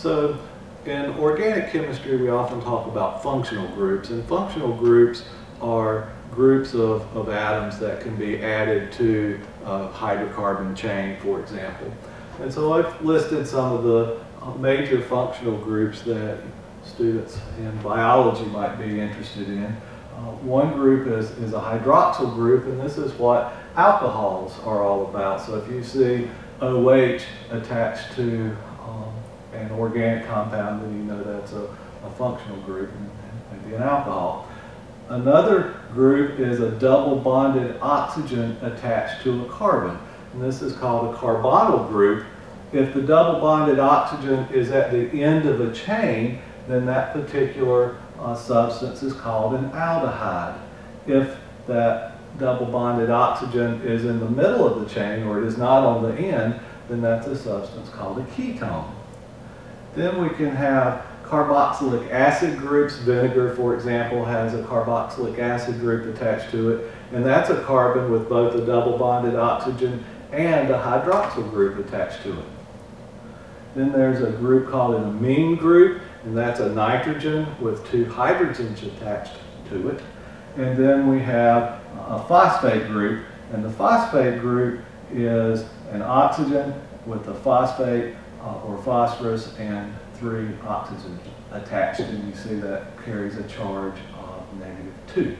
So in organic chemistry, we often talk about functional groups, and functional groups are groups of, of atoms that can be added to a hydrocarbon chain, for example. And so I've listed some of the uh, major functional groups that students in biology might be interested in. Uh, one group is, is a hydroxyl group, and this is what alcohols are all about. So if you see OH attached to um, an organic compound, then you know that's a, a functional group and, maybe an alcohol. Another group is a double bonded oxygen attached to a carbon. And this is called a carbonyl group. If the double bonded oxygen is at the end of a chain, then that particular uh, substance is called an aldehyde. If that double bonded oxygen is in the middle of the chain or it is not on the end, then that's a substance called a ketone. Then we can have carboxylic acid groups. Vinegar, for example, has a carboxylic acid group attached to it, and that's a carbon with both a double bonded oxygen and a hydroxyl group attached to it. Then there's a group called an amine group, and that's a nitrogen with two hydrogens attached to it. And then we have a phosphate group, and the phosphate group is an oxygen with a phosphate uh, or phosphorus and three oxygen attached, and you see that carries a charge of negative 2.